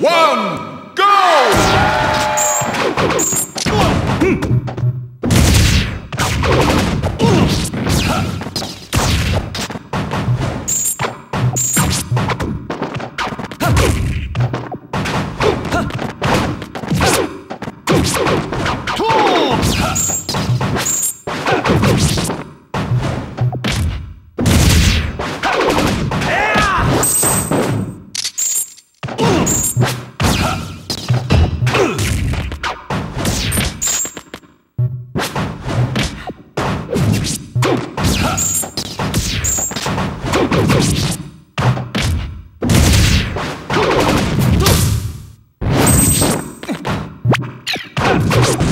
one, No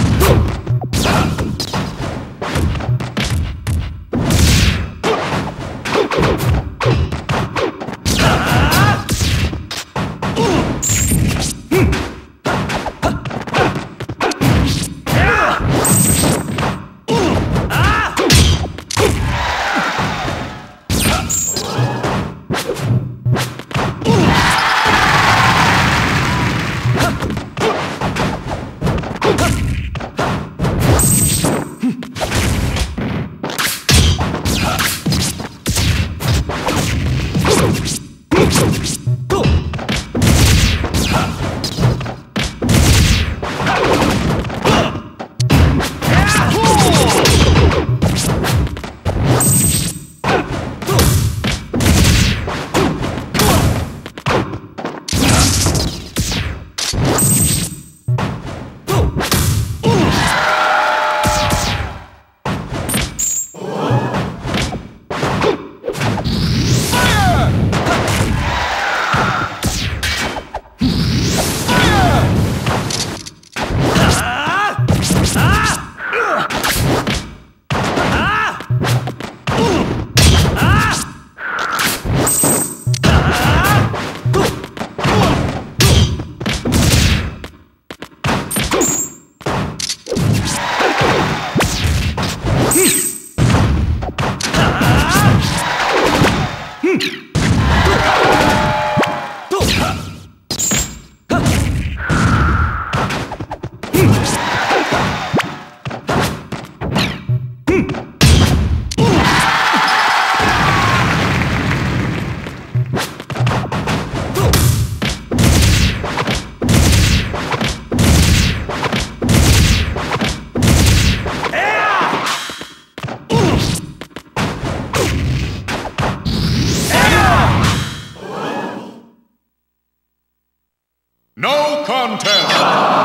contest!